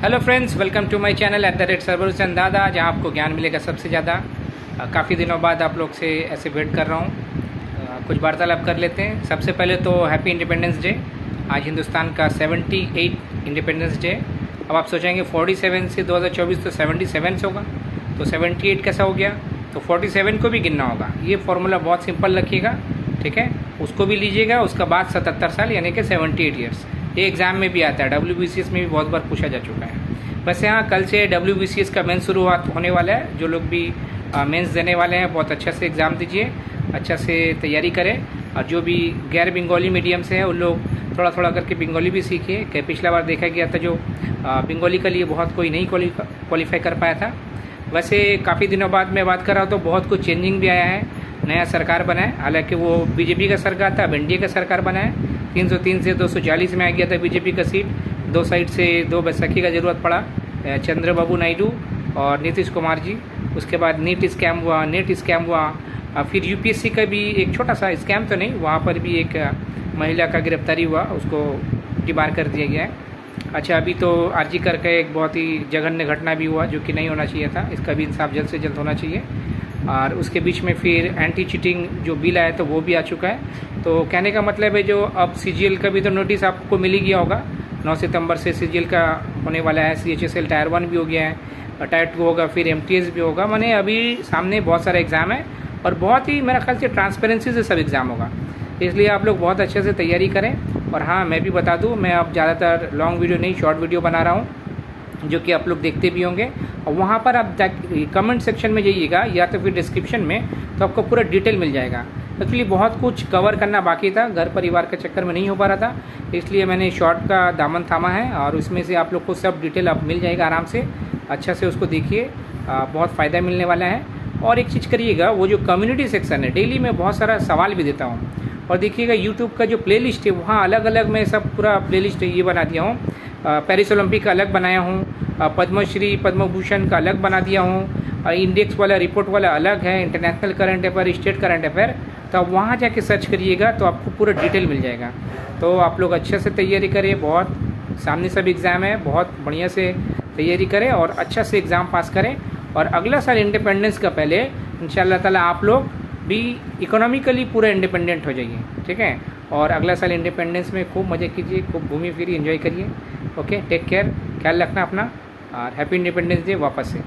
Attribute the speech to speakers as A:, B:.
A: Hello friends welcome to my channel at the rate Sarwarchand Dada जहाँ आपको ज्ञान मिलेगा सबसे ज़्यादा। काफ़ी दिनों बाद आप लोग से ऐसे वेट कर रहा हूँ। कुछ वार्तालाप कर लेते हैं। सबसे पहले तो हैप्पी इंडिपेंडेंस डे आज हिंदुस्तान का 78 इंडिपेंडेंस डे अब आप सोचेंगे 47 से 2024 तो 77 से होगा। तो 78 कैसा हो गया? तो 47 को भी गिनना होगा। ये फॉर्मूला बहुत सिंपल रखिएगा, ठीक है? उसको भी लीजिएगा, उसका बाद सतहत्तर साल, यानी कि 78 ईयर्स ये एग्ज़ाम में भी आता है डब्ल्यूबीसीएस में भी बहुत बार पूछा जा चुका है। बस यहाँ कल से डब्ल्यूबीसीएस का मेन्स शुरुआत होने वाला है, जो लोग भी मेंस देने वाले हैं, बहुत अच्छा से एग्ज़ाम दीजिए अच्छा से तैयारी करें, और जो भी गैर बंगाली मीडियम से हैं, उन लोग थोड़ा थोड़ा करके बंगाली भी सीखिए। कि पिछला बार देखा गया था जो बंगाली के लिए बहुत कोई नहीं क्वालिफाई कर पाया था। वैसे काफ़ी दिनों बाद मैं बात कर रहा हूँ तो बहुत कुछ चेंजिंग भी आया है। नया सरकार बनाए हालाँकि वो बीजेपी का सरकार था अब एनडीए का सरकार बना है। 303 से 240 में आ गया था बीजेपी का सीट। दो साइड से दो बैसाखी का ज़रूरत पड़ा चंद्रबाबू नायडू और नीतीश कुमार जी। उसके बाद नीट स्कैम हुआ, नेट स्कैम हुआ। फिर यूपीएससी का भी एक छोटा सा स्कैम तो नहीं, वहाँ पर भी एक महिला का गिरफ्तारी हुआ, उसको डिबार कर दिया गया है। अच्छा अभी तो आरजी कर का एक बहुत ही जघन्य घटना भी हुआ, जो कि नहीं होना चाहिए था। इसका भी इंसाफ जल्द से जल्द होना चाहिए। और उसके बीच में फिर एंटी चीटिंग जो बिल आया तो वो भी आ चुका है। तो कहने का मतलब है जो अब सीजीएल का भी तो नोटिस आपको मिल ही गया होगा। नौ सितंबर से सीजीएल का होने वाला है। C H S L tier one भी हो गया है। टायर टू होगा, फिर एमटीएस भी होगा। मैंने अभी सामने बहुत सारे एग्ज़ाम है और बहुत ही मेरा ख्याल से ट्रांसपेरेंसी से सब एग्ज़ाम होगा। इसलिए आप लोग बहुत अच्छे से तैयारी करें। और हाँ मैं भी बता दूँ, मैं अब ज़्यादातर लॉन्ग वीडियो नहीं शॉर्ट वीडियो बना रहा हूँ। जो कि आप लोग देखते भी होंगे। और वहाँ पर आप कमेंट सेक्शन में जाइएगा या तो फिर डिस्क्रिप्शन में तो आपको पूरा डिटेल मिल जाएगा। एक्चुअली बहुत कुछ कवर करना बाकी था, घर परिवार के चक्कर में नहीं हो पा रहा था। इसलिए मैंने शॉर्ट का दामन थामा है और उसमें से आप लोग को सब डिटेल आप मिल जाएगा आराम से। अच्छा से उसको देखिए बहुत फ़ायदा मिलने वाला है। और एक चीज़ करिएगा, वो जो कम्युनिटी सेक्शन है डेली मैं बहुत सारा सवाल भी देता हूँ। और देखिएगा यूट्यूब का जो प्ले है, वहाँ अलग अलग मैं सब पूरा प्ले ये बना दिया हूँ। पेरिस ओलंपिक का अलग बनाया हूँ। पद्मश्री पद्म भूषण का अलग बना दिया हूँ। इंडेक्स वाला रिपोर्ट वाला अलग है international current affair state current affair तो आप वहाँ जाके सर्च करिएगा तो आपको पूरा डिटेल मिल जाएगा। तो आप लोग अच्छे से तैयारी करें, बहुत सामने सब एग्ज़ाम है, बहुत बढ़िया से तैयारी करें और अच्छा से एग्ज़ाम पास करें। और अगला साल इंडिपेंडेंस का पहले इन ताला आप लोग भी इकोनॉमिकली पूरा इंडिपेंडेंट हो जाइए, ठीक है? और अगला साल इंडिपेंडेंस में खूब मज़े कीजिए, खूब घूमी फिरी इन्जॉय करिए ओके टेक केयर ख्याल रखना अपना, और हैप्पी इंडिपेंडेंस डे वापस से।